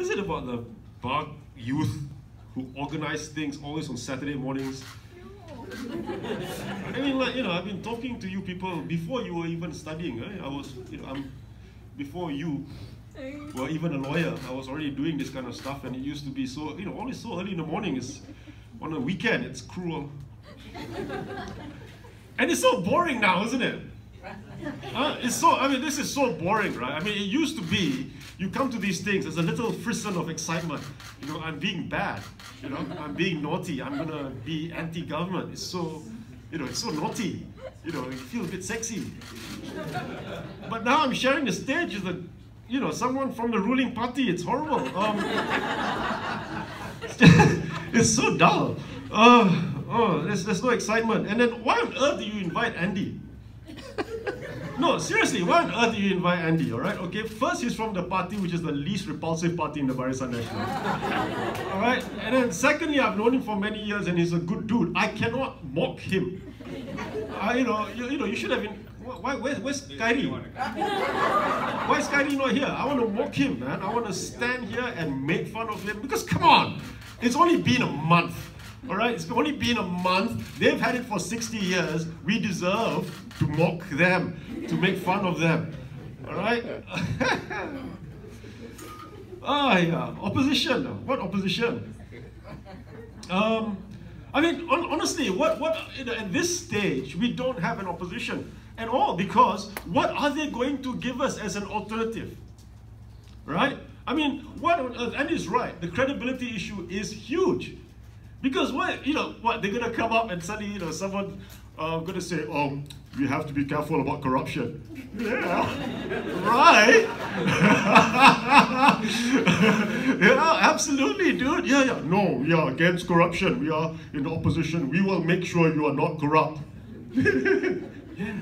what is it about the bug youth who organize things always on Saturday mornings? I mean, like, you know, I've been talking to you people before you were even studying. Right? I was, you know, I'm, before you were even a lawyer, I was already doing this kind of stuff, and it used to be so, you know, always so early in the morning. It's on a weekend, it's cruel. and it's so boring now, isn't it? Uh, it's so, I mean, this is so boring, right? I mean, it used to be, you come to these things, there's a little frisson of excitement. You know, I'm being bad. You know, I'm being naughty. I'm going to be anti-government. It's so, you know, it's so naughty. You know, it feels a bit sexy. But now I'm sharing the stage with a, you know, someone from the ruling party. It's horrible. Um, it's so dull. Uh, oh, there's, there's no excitement. And then why on earth do you invite Andy? No, seriously, why on earth do you invite Andy, alright? Okay, first he's from the party which is the least repulsive party in the Barisan Nasional. alright? And then secondly, I've known him for many years and he's a good dude. I cannot mock him. Uh, you know, you, you know, you should have been why, where, where's Khairy? Why is Khairy not here? I want to mock him, man. I want to stand here and make fun of him because come on, it's only been a month. All right, it's only been a month. They've had it for 60 years. We deserve to mock them, to make fun of them. All right? ah, yeah. Opposition. What opposition? Um, I mean, on, honestly, what, what, at this stage, we don't have an opposition at all because what are they going to give us as an alternative? Right? I mean, what? And he's right. The credibility issue is huge. Because what, you know, what, they're going to come up and suddenly, you know, someone uh, going to say, oh, we have to be careful about corruption. Yeah, right. yeah, absolutely, dude. Yeah, yeah. No, we are against corruption. We are in opposition. We will make sure you are not corrupt. yeah.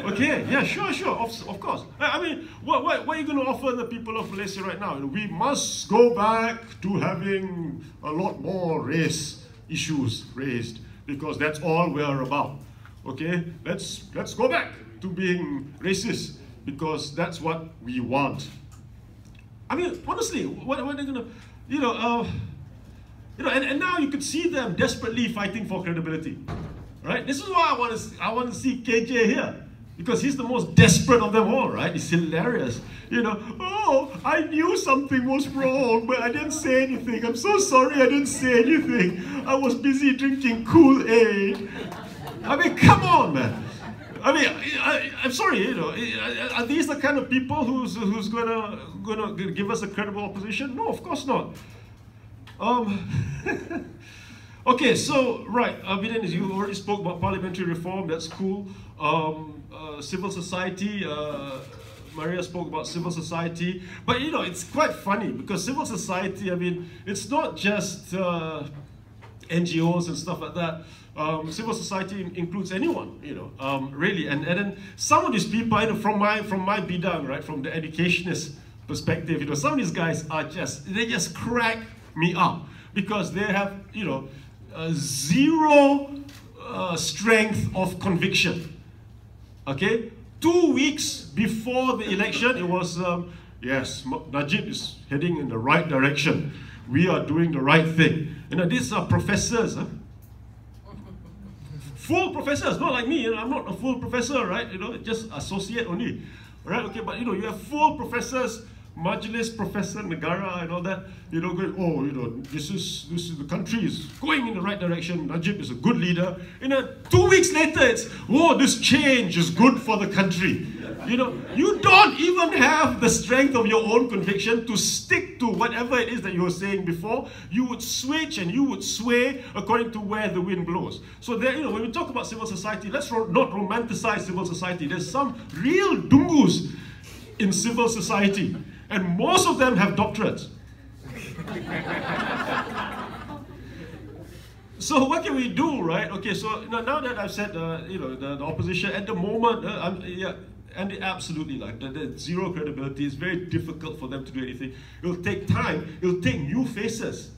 Okay, yeah, sure, sure, of, of course. I mean, what, what, what are you going to offer the people of Malaysia right now? We must go back to having a lot more race issues raised because that's all we are about. Okay, let's, let's go back to being racist because that's what we want. I mean, honestly, what, what are they going to, you know, uh, you know, and, and now you could see them desperately fighting for credibility. Right? This is why I want to I want to see KJ here. Because he's the most desperate of them all, right? It's hilarious. You know, oh, I knew something was wrong, but I didn't say anything. I'm so sorry I didn't say anything. I was busy drinking Kool-Aid. I mean, come on, man. I mean, I, am sorry, you know, are these the kind of people who's, who's gonna, gonna give us a credible opposition? No, of course not. Um, Okay, so, right, uh, you already spoke about parliamentary reform, that's cool. Um, uh, civil society, uh, Maria spoke about civil society. But, you know, it's quite funny because civil society, I mean, it's not just uh, NGOs and stuff like that. Um, civil society includes anyone, you know, um, really. And, and then some of these people, I know, from my, from my bidang, right, from the educationist perspective, you know, some of these guys are just, they just crack me up because they have, you know, zero uh, strength of conviction. Okay? Two weeks before the election, it was, um, yes, Najib is heading in the right direction. We are doing the right thing. You know, these are professors. Huh? Full professors, not like me. You know, I'm not a full professor, right? You know, just associate only. Right? Okay, but you know, you have full professors Majlis Professor Negara and all that, you know, going, oh, you know, this is this is the country is going in the right direction. Najib is a good leader. You know, two weeks later, it's oh, this change is good for the country. You know, you don't even have the strength of your own conviction to stick to whatever it is that you were saying before. You would switch and you would sway according to where the wind blows. So there, you know, when we talk about civil society, let's ro not romanticize civil society. There's some real dungus in civil society and most of them have doctorates. so what can we do, right? Okay, so now that I've said, uh, you know, the, the, opposition at the moment, uh, yeah, and absolutely like the zero credibility. It's very difficult for them to do anything. It'll take time. It'll take new faces.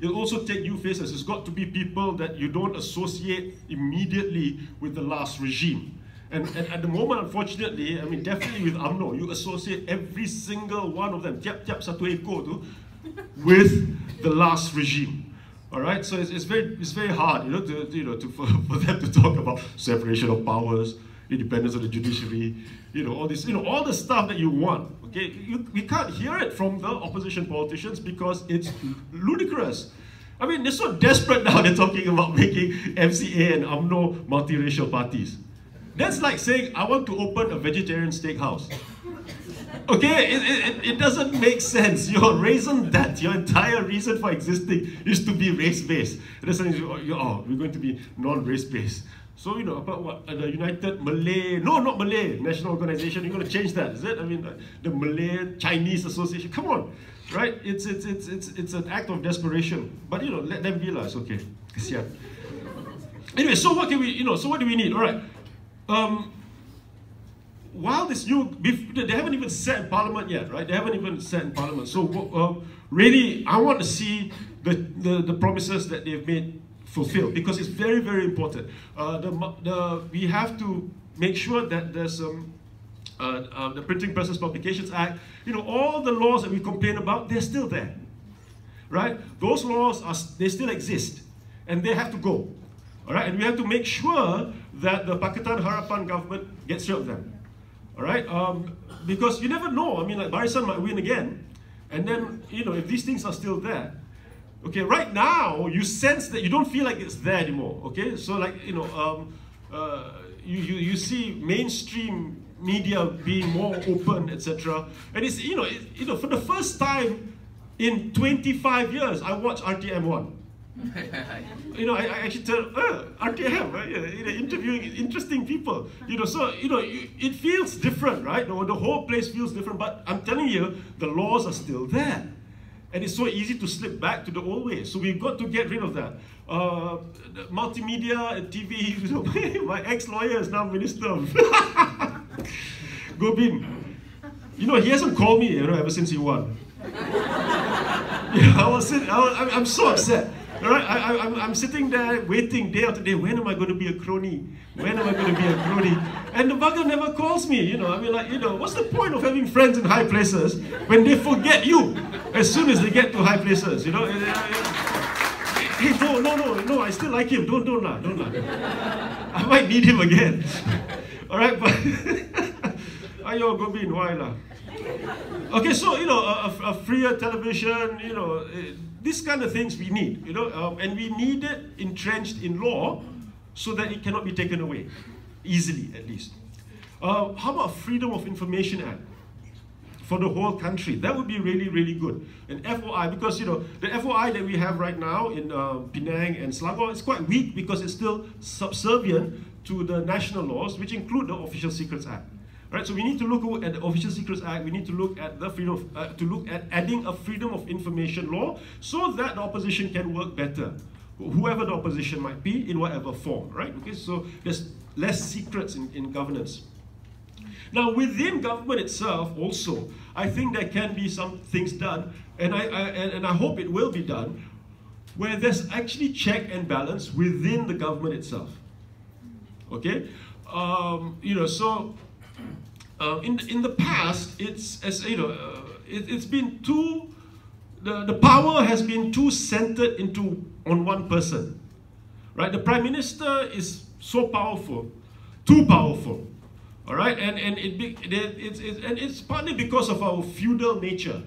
It'll also take new faces. It's got to be people that you don't associate immediately with the last regime. And, and at the moment, unfortunately, I mean, definitely with UMNO, you associate every single one of them, tiap tiap satu ekor tu, with the last regime. All right, so it's, it's very it's very hard, you know, to you know to for, for them to talk about separation of powers, independence of the judiciary, you know, all this, you know, all the stuff that you want. Okay, you, we can't hear it from the opposition politicians because it's ludicrous. I mean, they're so desperate now. They're talking about making MCA and UMNO multiracial parties. That's like saying, I want to open a vegetarian steakhouse. Okay, it, it, it doesn't make sense. Your reason that, your entire reason for existing is to be race-based. And then suddenly, oh, you, oh, we're going to be non-race-based. So, you know, about what, uh, the United Malay, no, not Malay, National Organization, you're going to change that, is it? I mean, uh, the Malay Chinese Association, come on, right? It's, it's, it's, it's, it's an act of desperation. But, you know, let them be, it's okay. Anyway, so what can we, you know, so what do we need? All right. Um, while this new, they haven't even set in parliament yet, right? They haven't even set in parliament. So uh, really, I want to see the, the, the, promises that they've made fulfilled because it's very, very important. Uh, the, the, we have to make sure that there's um, uh, uh, the Printing Presses Publications Act, you know, all the laws that we complain about, they're still there, right? Those laws, are, they still exist and they have to go, all right? And we have to make sure that the Pakatan Harapan government gets rid of them. All right, um, because you never know. I mean, like Barisan might win again, and then you know if these things are still there. Okay, right now you sense that you don't feel like it's there anymore. Okay, so like you know, um, uh, you, you you see mainstream media being more open, etc. And it's you know it, you know for the first time in 25 years, I watched RTM one. you know, I, I actually tell, uh, RTM, right? you know, interviewing interesting people. You know, so, you know, it feels different, right? The, the whole place feels different, but I'm telling you, the laws are still there. And it's so easy to slip back to the old way. So we've got to get rid of that. Uh, multimedia TV, you know, my ex-lawyer is now minister Gobind. You know, he hasn't called me, you know, ever since he won. yeah, I was, I was I'm so upset. Right? I, I, I'm, I'm sitting there waiting day after day. When am I going to be a crony? When am I going to be a crony? And the bugger never calls me. You know, I mean, like, you know, what's the point of having friends in high places when they forget you as soon as they get to high places? You know. Uh, hey, no, no, no, no. I still like him. Don't, don't, lah, don't, lah. I might need him again. All right, but ayo, go be why lah? Okay, so you know, a, a freer television, you know. It, these kind of things we need, you know, um, and we need it entrenched in law so that it cannot be taken away, easily at least. Uh, how about Freedom of Information Act? For the whole country, that would be really, really good. An FOI, because you know the FOI that we have right now in uh, Penang and Selangor is quite weak because it's still subservient to the national laws, which include the Official Secrets Act. Right, so we need to look at the Official Secrets Act. We need to look at the freedom of, uh, to look at adding a freedom of information law so that the opposition can work better, whoever the opposition might be in whatever form. Right? Okay, so there's less secrets in, in governance. Now, within government itself, also, I think there can be some things done, and I, I and, and I hope it will be done, where there's actually check and balance within the government itself. Okay, um, you know, so uh, in, in the past, it's, as you know, uh, it, has been too, the, the power has been too centered into on one person. Right? The prime minister is so powerful, too powerful. All right, and and it, it it's, it, and it's partly because of our feudal nature,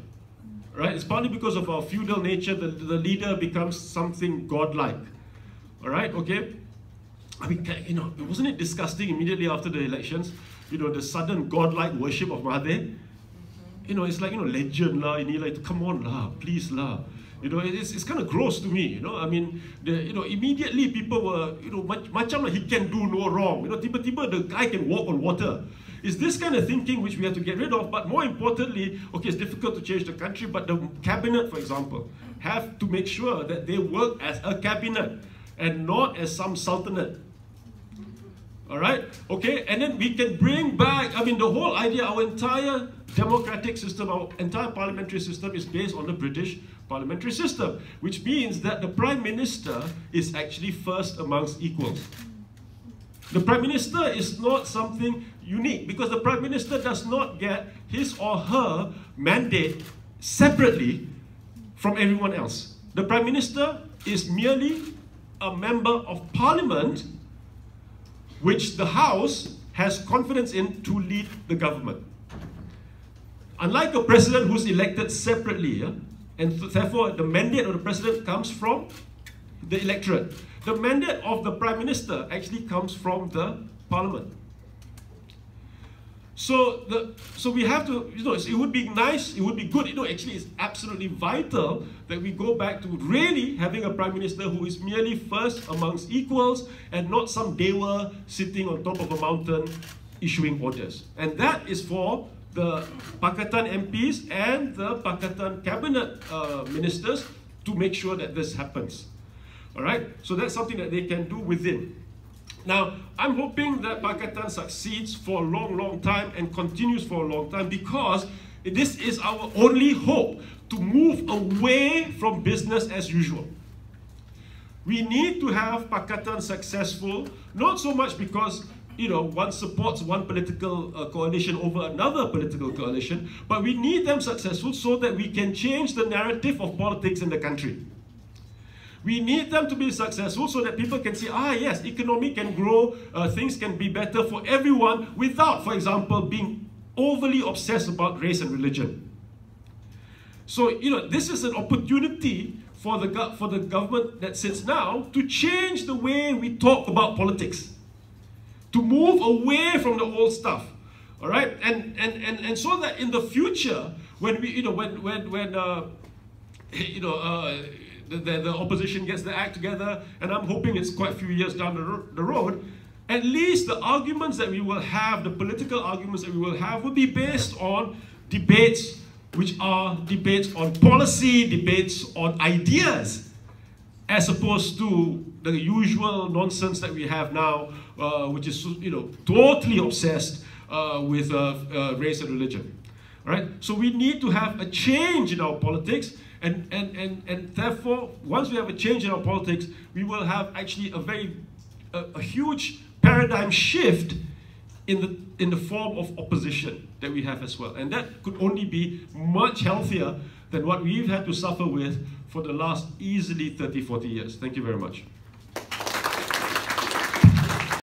right? It's partly because of our feudal nature that the leader becomes something godlike. All right, okay. I mean, you know, wasn't it disgusting immediately after the elections? You know, the sudden godlike worship of Mahathir. You know, it's like, you know, legend lah, and like, come on lah, please lah. You know, it's, it's kind of gross to me, you know. I mean, the, you know, immediately people were, you know, macam like he can do no wrong. You know, tiba-tiba the guy can walk on water. It's this kind of thinking which we have to get rid of. But more importantly, okay, it's difficult to change the country, but the cabinet, for example, have to make sure that they work as a cabinet and not as some sultanate. All right? Okay? And then we can bring back, I mean, the whole idea, our entire democratic system, our entire parliamentary system is based on the British parliamentary system, which means that the prime minister is actually first amongst equals. The Prime Minister is not something unique because the Prime Minister does not get his or her mandate separately from everyone else. The Prime Minister is merely a member of Parliament which the House has confidence in to lead the government. Unlike a president who's elected separately, yeah, and therefore the mandate of the president comes from the electorate. The mandate of the prime minister actually comes from the parliament. So the so we have to you know it would be nice it would be good you know actually it's absolutely vital that we go back to really having a prime minister who is merely first amongst equals and not some dewa sitting on top of a mountain issuing orders. And that is for the Pakatan MPs and the Pakatan cabinet uh, ministers to make sure that this happens. All right so that's something that they can do within now, I'm hoping that Pakatan succeeds for a long, long time and continues for a long time because this is our only hope to move away from business as usual. We need to have Pakatan successful, not so much because you know, one supports one political uh, coalition over another political coalition, but we need them successful so that we can change the narrative of politics in the country. We need them to be successful so that people can see, ah, yes, economy can grow, uh, things can be better for everyone without, for example, being overly obsessed about race and religion. So, you know, this is an opportunity for the, for the government that sits now to change the way we talk about politics, to move away from the old stuff. All right, and and and and so that in the future, when we, you know, when when when uh, you know, uh, the, the, the, opposition gets the act together, and I'm hoping it's quite a few years down the, ro the road, at least the arguments that we will have, the political arguments that we will have, will be based on debates which are debates on policy, debates on ideas, as opposed to the usual nonsense that we have now, uh, which is you know totally obsessed uh, with uh, uh race and religion. Right? So we need to have a change in our politics and, and, and, and therefore, once we have a change in our politics, we will have actually a very, a, a huge paradigm shift in the, in the form of opposition that we have as well. And that could only be much healthier than what we've had to suffer with for the last easily 30, 40 years. Thank you very much.